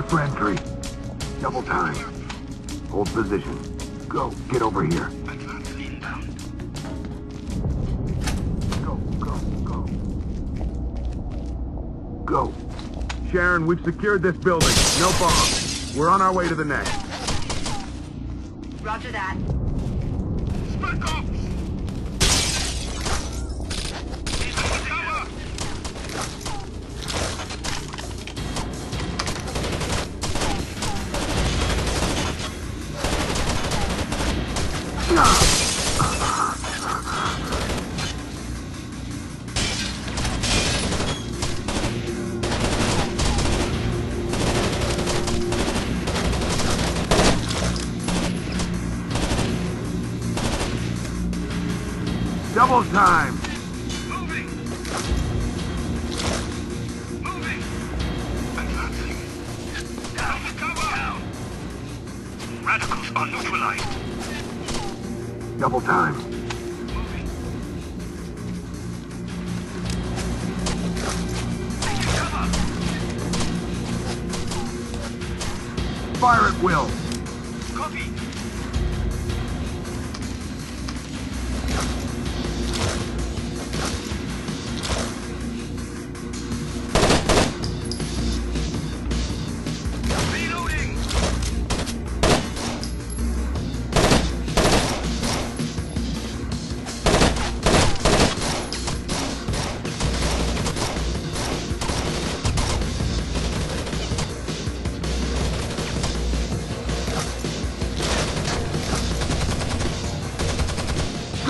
Prepare for entry. Double time. Hold position. Go. Get over here. Go, go, go. Go. Sharon, we've secured this building. No bombs. We're on our way to the next. Roger that. Spec ops! Double time. Moving! Moving! Cover! Down. Radicals neutralized. Double time. Cover! Fire at will. Copy!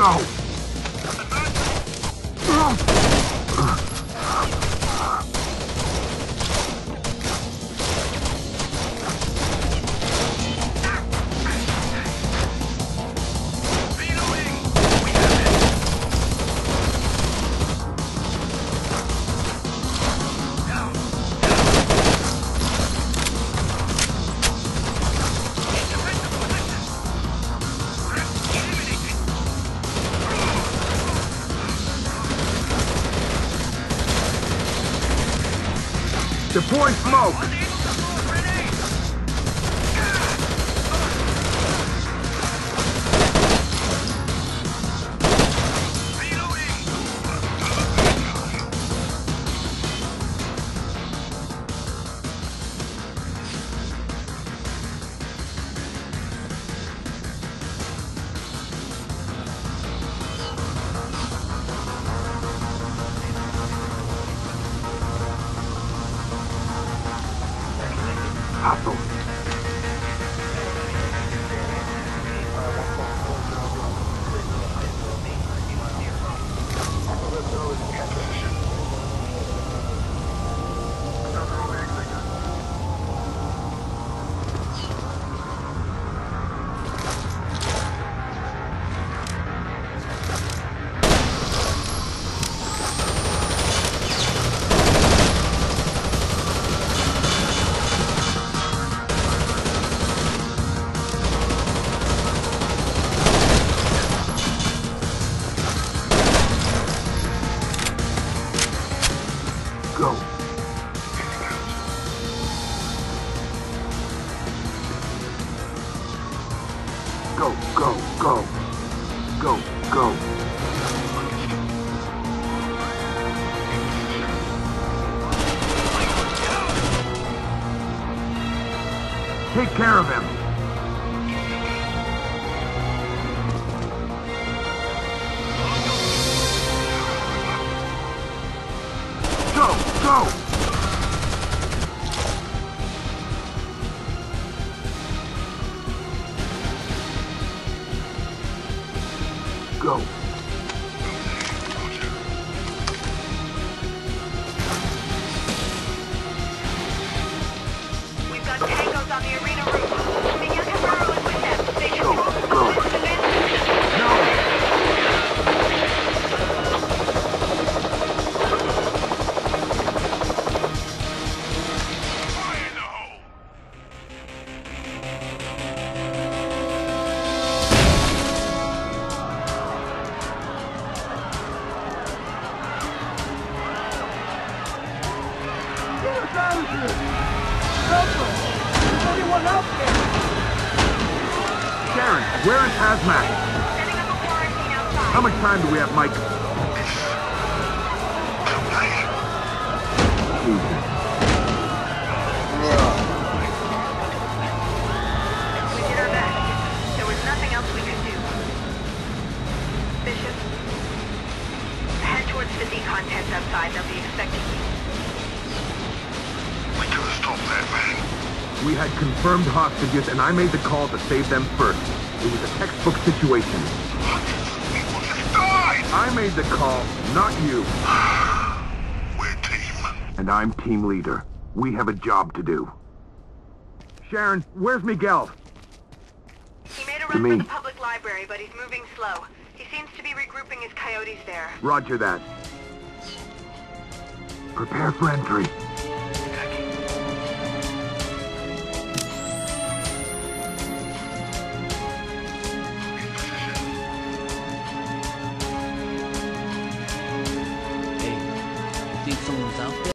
Go. Deploy smoke. Go. Go, go, go. Go, go. Take care of him. Go. Where is Hazmat? Setting up a quarantine outside. How much time do we have, Mike? Jesus. We did our best. There was nothing else we could do. Bishop, head towards the decon outside. They'll be expecting you. We could have stopped that man. We had confirmed hostages, and I made the call to save them first. It was a textbook situation. People just died. I made the call, not you. We're team. And I'm team leader. We have a job to do. Sharon, where's Miguel? He made a To run me. for the public library, but he's moving slow. He seems to be regrouping his coyotes there. Roger that. Prepare for entry.